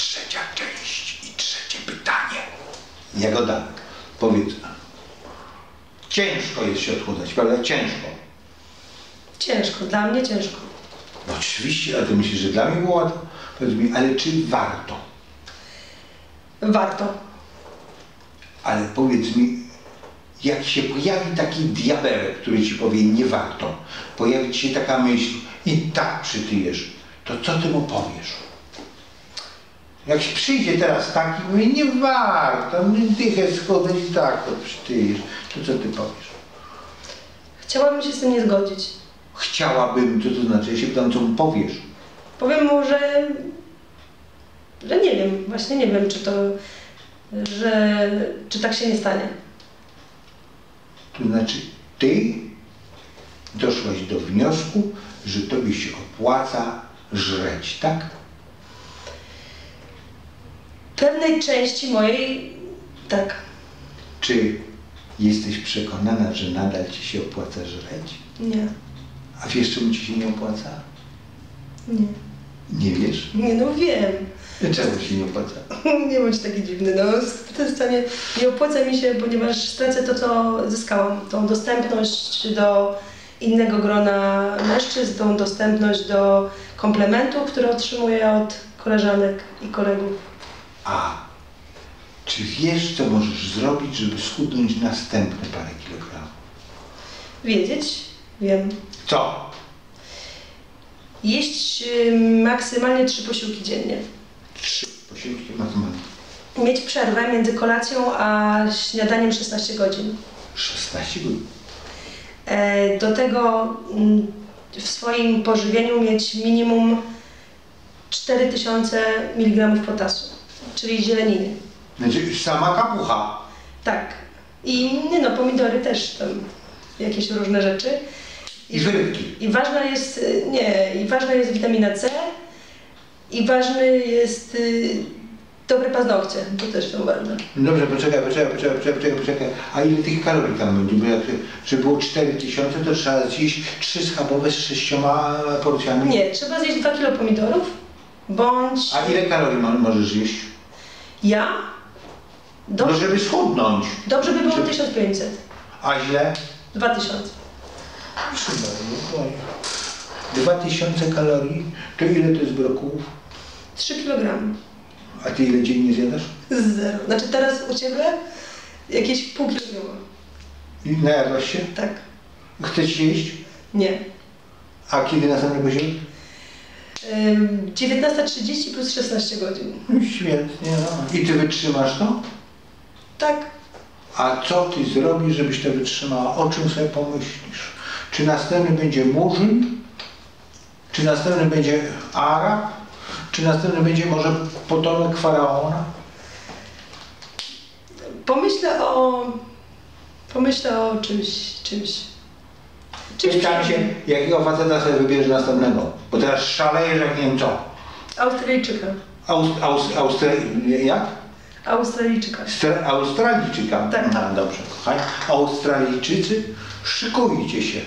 trzecia część i trzecie pytanie. Jagoda, powiedz. Ciężko jest się odchudzać, prawda? Ciężko. Ciężko, dla mnie ciężko. No oczywiście, a ty myślisz, że dla mnie było łatwo? Powiedz mi, ale czy warto? Warto. Ale powiedz mi, jak się pojawi taki diabełek, który ci powie nie warto, pojawi ci się taka myśl i tak przytyjesz, to co ty mu powiesz? Jak przyjdzie teraz taki, mówi nie warto, nie dychę schodzę i tak to przytyjesz, to co ty powiesz? Chciałabym się z tym nie zgodzić. Chciałabym, co to znaczy? Ja się pytam, co mu powiesz? Powiem mu, że, że nie wiem, właśnie nie wiem, czy to, że, czy tak się nie stanie. To znaczy, ty doszłaś do wniosku, że tobie się opłaca żreć, tak? Pewnej części mojej, tak, Czy jesteś przekonana, że nadal ci się opłaca żreć? nie, A wiesz, czemu ci się nie opłaca? nie, Nie wiesz? nie, no wiem. Czemu ci się nie opłaca? Nie bądź taki dziwny, no w tym stanie nie opłaca mi się, ponieważ stracę to, co zyskałam. Tą dostępność do innego grona mężczyzn, tą dostępność do komplementów, które otrzymuję od koleżanek i kolegów. A czy wiesz, co możesz zrobić, żeby schudnąć następne parę kilogramów? Wiedzieć, wiem. Co? Jeść maksymalnie trzy posiłki dziennie. Trzy posiłki matematyki. Mieć przerwę między kolacją a śniadaniem 16 godzin. 16 godzin. E, Do tego mm, w swoim pożywieniu mieć minimum 4000 mg potasu, czyli zieleniny. Znaczy sama kapucha. Tak. I nie no, pomidory też tam, jakieś różne rzeczy. I rybki. I ważna jest, y, nie, i ważna jest witamina C i ważny jest y, dobre paznokcie, to też są ważne. No Dobrze, poczekaj, poczekaj, poczekaj, poczekaj, poczekaj. A ile tych kalorii tam będzie? Bo jak, żeby było 4000, to trzeba zjeść 3 schabowe z sześcioma porcjami. Nie, trzeba zjeść 2 kg pomidorów, bądź A ile kalorii mo- możesz jeść? Ja. No Dobrze, żeby schudnąć. dobrze by było Żeby- 1500, A źle? 2000. Proszę bardzo. 2000 kalorii, to ile to jest brokułów? 3 kg. A ty ile dziennie zjadasz? Zero. Znaczy teraz u Ciebie jakieś pół kilogramu. I najadłaś się? Tak. Chcesz jeść? Nie. A kiedy następny posiłek? Ym, 19.30 plus 16 godzin. Świetnie, no. I ty wytrzymasz to? Tak. A co ty zrobisz, żebyś to wytrzymała? O czym sobie pomyślisz? Czy następny będzie Murzyn? Czy następny będzie Arab? Czy następny będzie może potomek Faraona? Pomyślę o... Pomyślę o czymś, czymś. Pytam się, jakiego faceta sobie wybierze następnego? Bo teraz szalejesz jak nie wiem co. Australijczyka. Aust, Aust, Austry, jak? Australijczyka. Stra- Australijczyka. Tak. No, dobrze, kochani. Australijczycy, szykujcie się.